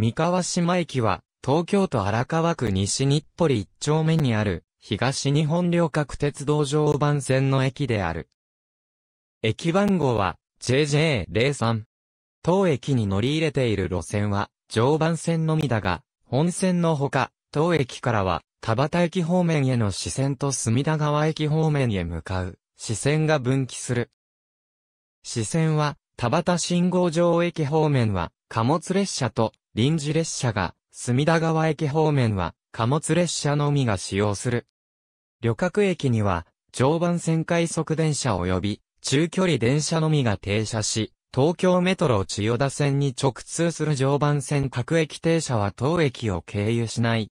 三河島駅は、東京都荒川区西日暮里一丁目にある、東日本旅客鉄道常磐線の駅である。駅番号は、JJ03。当駅に乗り入れている路線は、常磐線のみだが、本線のほか、当駅からは、田端駅方面への支線と隅田川駅方面へ向かう、支線が分岐する。支線は、田端信号場駅方面は、貨物列車と臨時列車が、隅田川駅方面は、貨物列車のみが使用する。旅客駅には、常磐線快速電車及び、中距離電車のみが停車し、東京メトロ千代田線に直通する常磐線各駅停車は当駅を経由しない。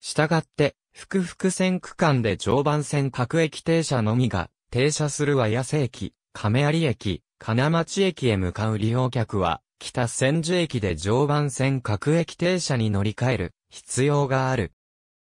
したがって、福福線区間で常磐線各駅停車のみが停車するは八瀬駅、亀有駅、金町駅へ向かう利用客は、北千住駅で常磐線各駅停車に乗り換える必要がある。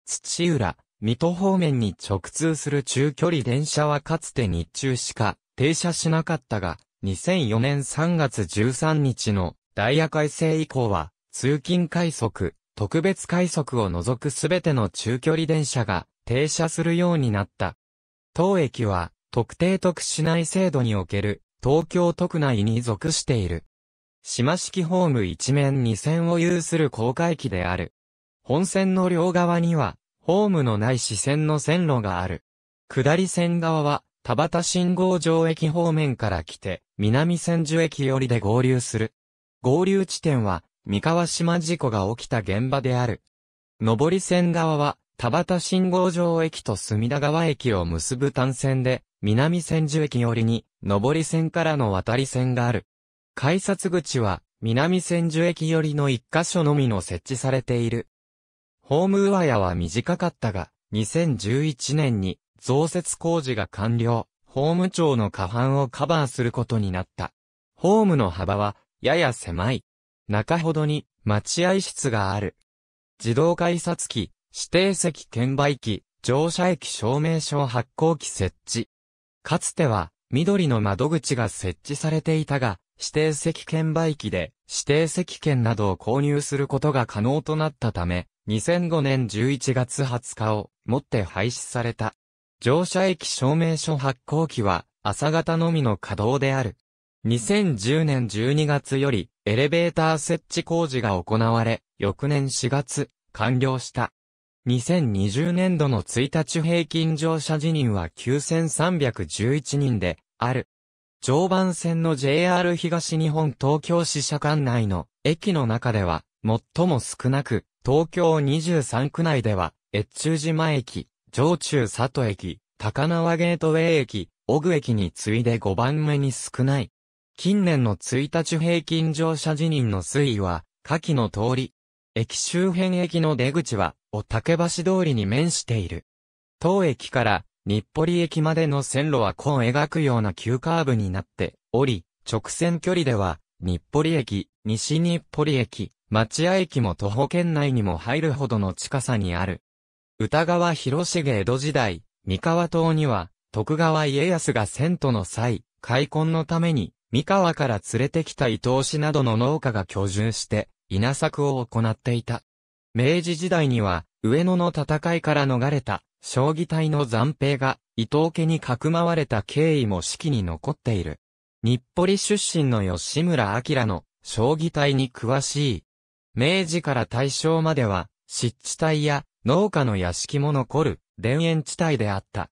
土浦、水戸方面に直通する中距離電車はかつて日中しか停車しなかったが、2004年3月13日のダイヤ改正以降は、通勤快速、特別快速を除くすべての中距離電車が停車するようになった。当駅は、特定特殊内制度における東京特内に属している。島式ホーム一面二線を有する高架駅である。本線の両側には、ホームのない支線の線路がある。下り線側は、田端信号場駅方面から来て、南千住駅寄りで合流する。合流地点は、三河島事故が起きた現場である。上り線側は、田端信号場駅と隅田川駅を結ぶ単線で、南千住駅寄りに、上り線からの渡り線がある。改札口は、南千住駅寄りの一箇所のみの設置されている。ホーム上屋は短かったが、2011年に増設工事が完了、ホーム庁の過半をカバーすることになった。ホームの幅は、やや狭い。中ほどに、待合室がある。自動改札機、指定席券売機、乗車駅証明書発行機設置。かつては、緑の窓口が設置されていたが、指定席券売機で指定席券などを購入することが可能となったため、2005年11月20日をもって廃止された。乗車駅証明書発行機は朝型のみの稼働である。2010年12月よりエレベーター設置工事が行われ、翌年4月完了した。2020年度の1日平均乗車時人は9311人である。常磐線の JR 東日本東京支社間内の駅の中では最も少なく、東京23区内では、越中島駅、上中里駅、高輪ゲートウェイ駅、小具駅に次いで5番目に少ない。近年の1日平均乗車時人の推移は、下記の通り。駅周辺駅の出口は、お竹橋通りに面している。当駅から日暮里駅までの線路は弧を描くような急カーブになっており、直線距離では、日暮里駅、西日暮里駅、町屋駅も徒歩圏内にも入るほどの近さにある。歌川広重江戸時代、三河島には、徳川家康が遷都の際、開墾のために、三河から連れてきた伊東市などの農家が居住して、稲作を行っていた。明治時代には、上野の戦いから逃れた、将棋隊の残兵が、伊藤家にかくまわれた経緯も式に残っている。日暮里出身の吉村明の、将棋隊に詳しい。明治から大正までは、湿地帯や農家の屋敷も残る田園地帯であった。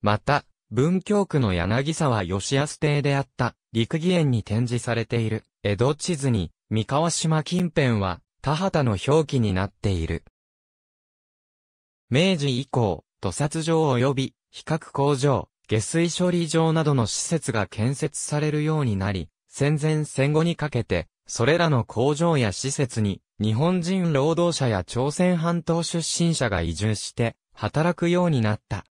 また、文京区の柳沢義安邸であった陸義園に展示されている江戸地図に三河島近辺は田畑の表記になっている。明治以降、土殺場及び比較工場、下水処理場などの施設が建設されるようになり、戦前戦後にかけて、それらの工場や施設に日本人労働者や朝鮮半島出身者が移住して働くようになった。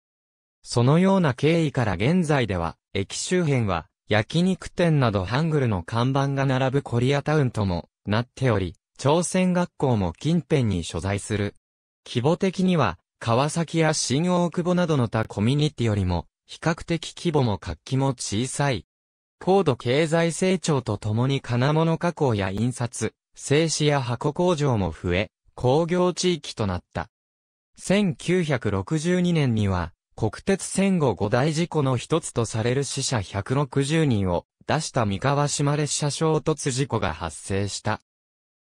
そのような経緯から現在では、駅周辺は焼肉店などハングルの看板が並ぶコリアタウンともなっており、朝鮮学校も近辺に所在する。規模的には、川崎や新大久保などの他コミュニティよりも、比較的規模も活気も小さい。高度経済成長とともに金物加工や印刷、製紙や箱工場も増え、工業地域となった。1962年には、国鉄戦後5大事故の一つとされる死者160人を出した三河島列車衝突事故が発生した。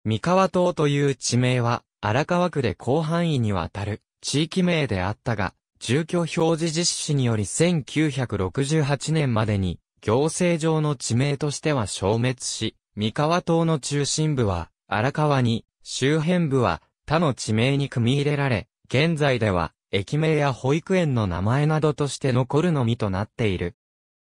三河島という地名は、荒川区で広範囲にわたる地域名であったが、住居表示実施により1968年までに行政上の地名としては消滅し、三河島の中心部は荒川に、周辺部は他の地名に組み入れられ、現在では駅名や保育園の名前などとして残るのみとなっている。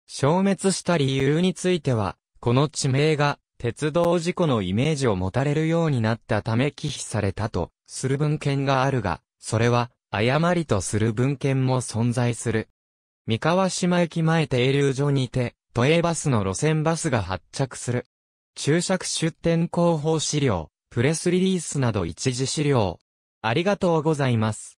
消滅した理由については、この地名が鉄道事故のイメージを持たれるようになったため忌避されたとする文献があるが、それは誤りとする文献も存在する。三河島駅前停留所にて、都営バスの路線バスが発着する。注釈出店広報資料、プレスリリースなど一時資料。ありがとうございます。